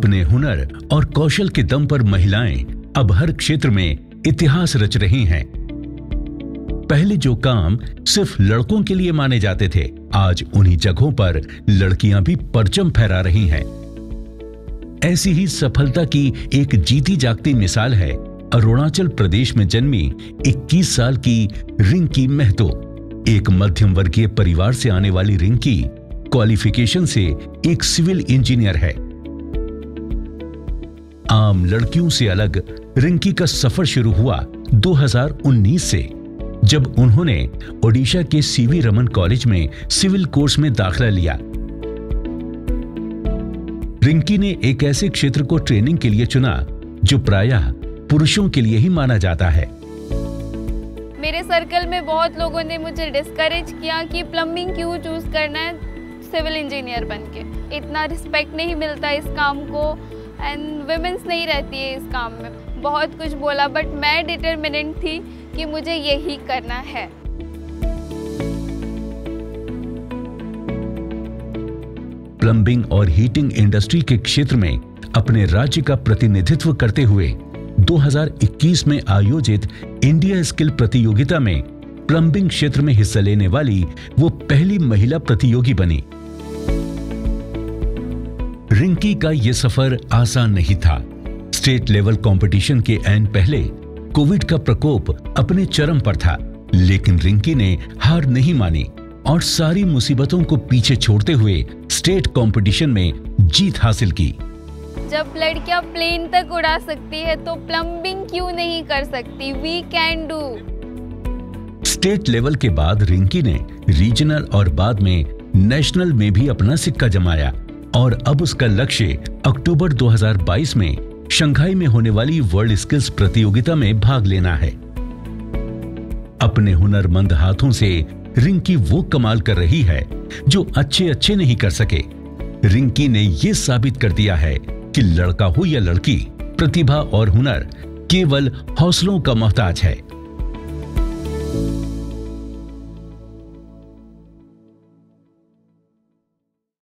अपने हुनर और कौशल के दम पर महिलाएँ अब हर क्षेत्र में इतिहास रच रही हैं। पहले जो काम सिर्फ़ लड़कों के लिए माने जाते थे, आज उन्हीं जगहों पर लड़कियाँ भी परचम फहरा रही हैं। ऐसी ही सफलता की एक जीती जागती मिसाल है, अरुणाचल प्रदेश में जन्मी 21 साल की रिंकी महतो। एक मध्यम वर्गीय परिवार से आने वाली रिंकी क्वालिफिकेशन से एक सिविल इंजीनियर है। आम लड़कियों से अलग रिंकी का सफ़र शुरू हुआ 2019 से, जब उन्होंने ओडिशा के सीवी रमन कॉलेज में सिविल कोर्स में दाखिला लिया। रिंकी ने एक ऐसे क्षेत्र को ट्रेनिंग के लिए चुना, जो प्रायः पुरुषों के लिए ही माना जाता है। मेरे सर्कल में बहुत लोगों ने मुझे डिस्करेज किया कि प्लम्बिंग क्यों चूज़ करना है? सिविल इंजीनियर बन के इतना रिस्पेक्ट नहीं मिलता इस काम को। एंड वुमेंस नहीं रहती है इस काम में। बहुत कुछ बोला बट मैं डिटर्मिनेंट थी कि मुझे यही करना है। प्लम्बिंग और हीटिंग इंडस्ट्री के क्षेत्र में अपने राज्य का प्रतिनिधित्व करते हुए 2021 में आयोजित इंडिया स्किल प्रतियोगिता में प्लम्बिंग क्षेत्र में हिस्सा लेने वाली वो पहली महिला प्रतियोगी बनी। रिंकी का यह सफ़र आसान नहीं था। स्टेट लेवल कंपटीशन के एन पहले कोविड का प्रकोप अपने चरम पर था लेकिन रिंकी ने हार नहीं मानी और सारी मुसीबतों को पीछे छोड़ते हुए स्टेट कंपटीशन में जीत हासिल की। जब लड़कियाँ प्लेन तक उड़ा सकती है तो प्लम्बिंग क्यों नहीं कर सकती? We can do state level के बाद रिंकी ने रीजनल और बाद में नेशनल में भी अपना सिक्का जमाया। और अब उसका लक्ष्य अक्टूबर 2022 में शंघाई में होने वाली वर्ल्ड स्किल्स प्रतियोगिता में भाग लेना है। अपने हुनरमंद हाथों से रिंकी वो कमाल कर रही है जो अच्छे अच्छे नहीं कर सके। रिंकी ने यह साबित कर दिया है कि लड़का हो या लड़की, प्रतिभा और हुनर केवल हौसलों का मोहताज है।